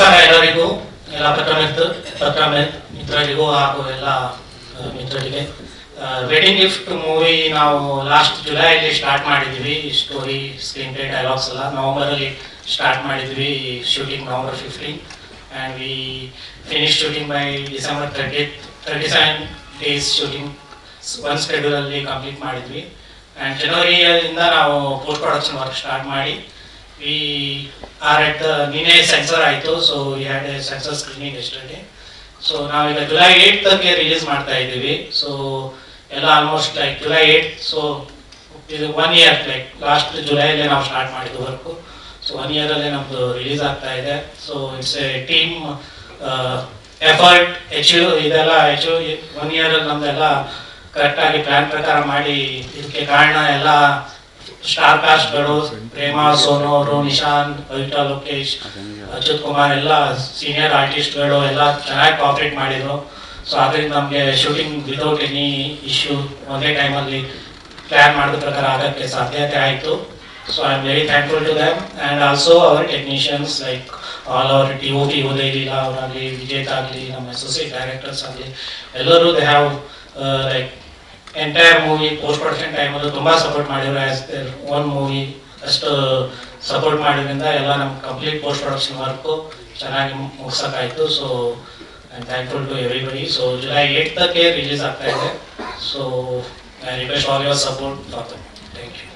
ಎಲ್ಲರಿಗೂ. ಎಲ್ಲ ಪತ್ರ ಮಿತ್ರ ಪತ್ರ ಮಿತ್ರರಿಗೂ ಹಾಗೂ ಎಲ್ಲ ಮಿತ್ರರಿಗೆ. ವೆಡ್ಡಿಂಗ್ ಗಿಫ್ಟ್ ಮೂವಿ ನಾವು ಲಾಸ್ಟ್ ಜುಲೈಲಿ ಸ್ಟಾರ್ಟ್ ಮಾಡಿದ್ವಿ ಸ್ಟೋರಿ ಸ್ಕ್ರೀನ್ ಪ್ಲೇ ಡೈಲಾಗ್ಸ್ ಎಲ್ಲ ನವಂಬರಲ್ಲಿ ಸ್ಟಾರ್ಟ್ ಮಾಡಿದ್ವಿ shooting November fifteen and we finish shooting by December thirty thirty seven days shooting one ಸ್ಕೆಡ್ಯೂಲಲ್ಲಿ complete ಮಾಡಿದ್ವಿ. ಆ್ಯಂಡ್ ಜನವರಿಯಿಂದ ನಾವು ಪೋಸ್ಟ್ ಪ್ರೊಡಕ್ಷನ್ ವರ್ಕ್ ಸ್ಟಾರ್ಟ್ ಮಾಡಿ. ವಿ ಆರ್ ಎಟ್ ನಿನ್ನೆ ಸೆನ್ಸರ್ ಆಯಿತು so we had a censor screening yesterday so ನಾವೀಗ July ಏಯ್ಟ್ಗೆ release ಮಾಡ್ತಾ ಇದ್ದೀವಿ. ಸೊ ಎಲ್ಲ almost like July eight so ಇದು ಒನ್ ಇಯರ್ ಲೈಕ್ ಲಾಸ್ಟ್ ಜುಲೈಲೇ ನಾವು ಸ್ಟಾರ್ಟ್ ಮಾಡಿದ್ದು ವರ್ಕು ಸೊ ಒನ್ ಇಯರಲ್ಲೇ ನಮ್ಮದು ರಿಲೀಸ್ ಆಗ್ತಾ ಇದೆ. So it's a team effort achieve ಇದೆಲ್ಲ ಅಚೀವ್ ಒನ್ ಇಯರಲ್ಲಿ ನಮ್ದೆಲ್ಲ ಕರೆಕ್ಟಾಗಿ ಪ್ಲಾನ್ ಪ್ರಕಾರ ಮಾಡಿ, ಇದಕ್ಕೆ ಕಾರಣ ಎಲ್ಲ ಸ್ಟಾರ್ ಕಾಸ್ಟ್ಗಳು ಪ್ರೇಮ ಸೋನು ನಿಶಾಂತ್ ಕವಿತಾ ಲೋಕೇಶ್ ಅಚ್ಯುತ್ ಕುಮಾರ್ ಎಲ್ಲ ಸೀನಿಯರ್ ಆರ್ಟಿಸ್ಟ್ಗಳು ಎಲ್ಲ ಚೆನ್ನಾಗಿ ಕಾಪರೇಟ್ ಮಾಡಿದ್ರು. ಸೊ ಅದರಿಂದ ನಮಗೆ ಶೂಟಿಂಗ್ ವಿತೌಟ್ ಎನಿ ಇಶ್ಯೂ ಒಂದೇ ಟೈಮಲ್ಲಿ ಪ್ಲಾನ್ ಮಾಡಿದ ಪ್ರಕಾರ ಆಗೋಕ್ಕೆ ಸಾಧ್ಯತೆ ಆಯಿತು. So I am very thankful to them and also our technicians like all our T O P ಓದೇ Leela ಅವರಾಗಲಿ ವಿಜೇತ್ ಆಗಲಿ, ನಮ್ಮ ಅಸೋಸಿಯೇಟ್ ಡೈರೆಕ್ಟರ್ಸ್ ಆಗಲಿ, ಎಲ್ಲರೂ they have like entire movie post production ಟೈಮಲ್ಲೂ ತುಂಬ ಸಪೋರ್ಟ್ ಮಾಡಿದ್ರು. ಆ್ಯಸ್ ದರ್ ಓನ್ ಮೂವಿ ಅಷ್ಟು support ಮಾಡಿದ್ರಿಂದ ಎಲ್ಲ ನಮ್ಮ ಕಂಪ್ಲೀಟ್ ಪೋಸ್ಟ್ ಪ್ರೊಡಕ್ಷನ್ ವರ್ಕು ಚೆನ್ನಾಗಿ ಮುಗ್ಸೋಕ್ಕಾಯಿತು. So I am thankful to everybody so July ಏಯ್ಟ್ಗೆ release ಆಗ್ತಾ ಇದೆ. So I request all your support for them thank you